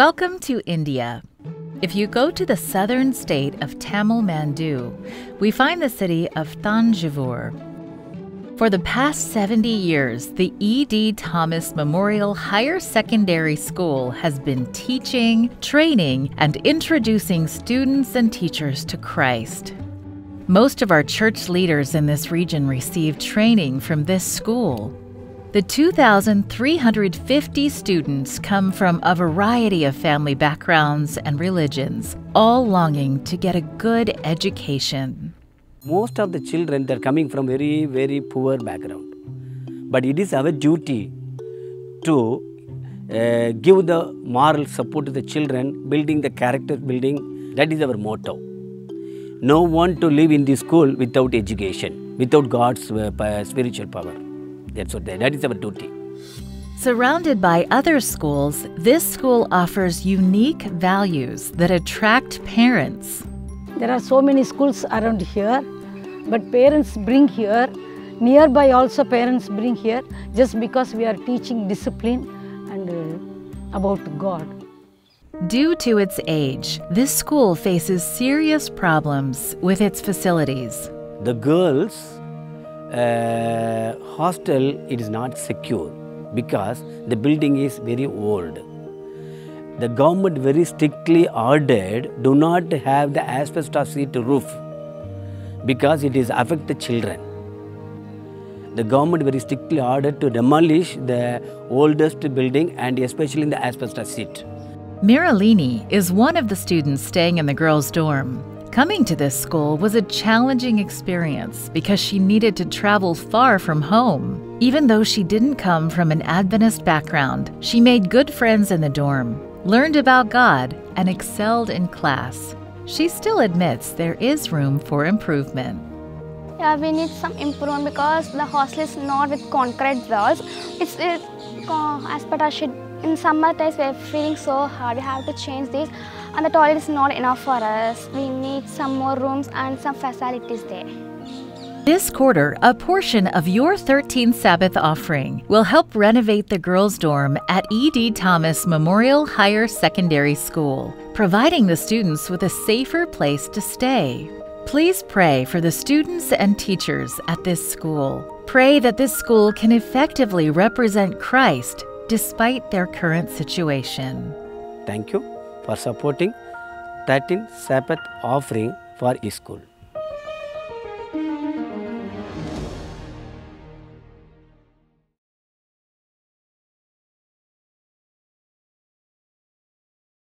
Welcome to India. If you go to the southern state of Tamil Nadu, we find the city of Thanjavur. For the past 70 years, the E.D. Thomas Memorial Higher Secondary School has been teaching, training, and introducing students and teachers to Christ. Most of our church leaders in this region receive training from this school. The 2,350 students come from a variety of family backgrounds and religions, all longing to get a good education. Most of the children they're coming from very very poor background, but it is our duty to uh, give the moral support to the children, building the character building. That is our motto. No one to live in this school without education, without God's uh, spiritual power. That's what that is our duty. Surrounded by other schools, this school offers unique values that attract parents. There are so many schools around here, but parents bring here. Nearby also parents bring here just because we are teaching discipline and uh, about God. Due to its age, this school faces serious problems with its facilities. The girls uh, hostel it is not secure because the building is very old the government very strictly ordered do not have the asbestos sheet roof because it is affect the children the government very strictly ordered to demolish the oldest building and especially in the asbestos sheet Miralini is one of the students staying in the girls' dorm. Coming to this school was a challenging experience because she needed to travel far from home. Even though she didn't come from an Adventist background, she made good friends in the dorm, learned about God, and excelled in class. She still admits there is room for improvement. Yeah, we need some improvement because the hostel is not with concrete walls. It's it, uh, as per sheet. In summer days, we're feeling so hard. We have to change this and the toilet is not enough for us. We need some more rooms and some facilities there. This quarter, a portion of your 13th Sabbath offering will help renovate the girls' dorm at E.D. Thomas Memorial Higher Secondary School, providing the students with a safer place to stay. Please pray for the students and teachers at this school. Pray that this school can effectively represent Christ despite their current situation. Thank you for supporting 13 Sabbath offering for e-school.